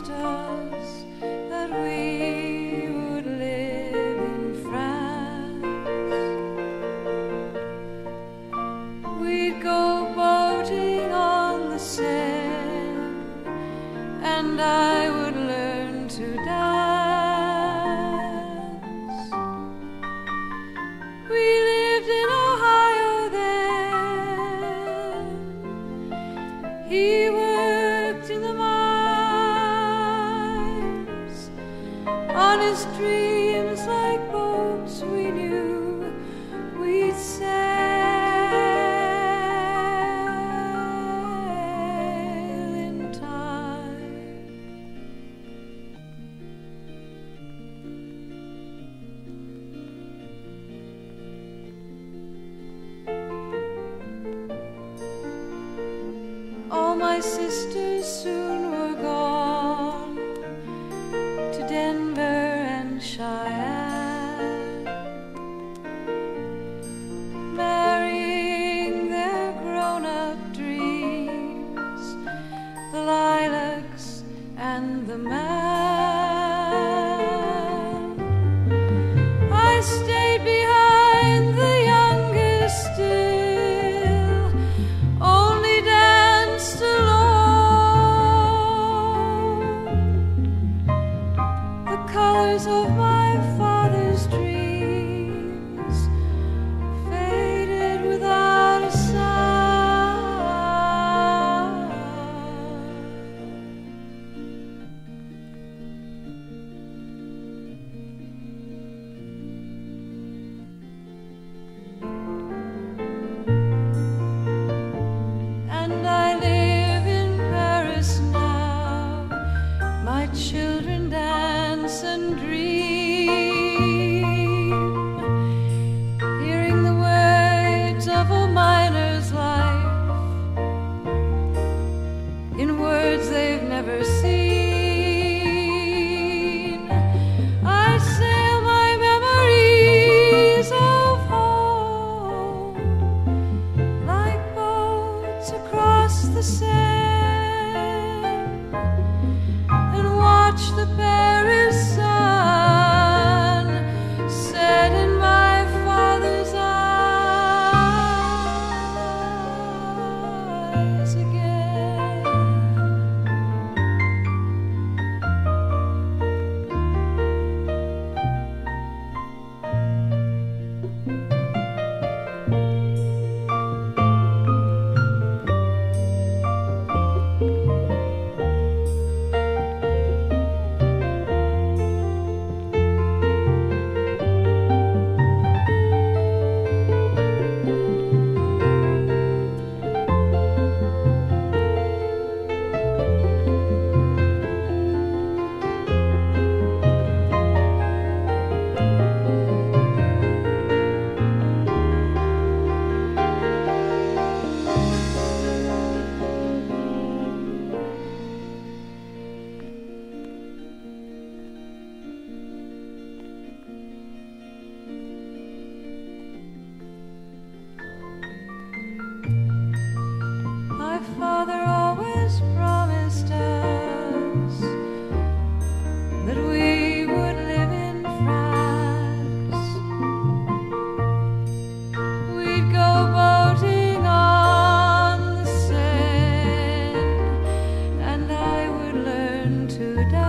us that we would live in France, we'd go boating on the Seine, and I would learn to dance. honest dreams like boats we knew we'd sail in time. All my sisters soon. Stay. the same. today.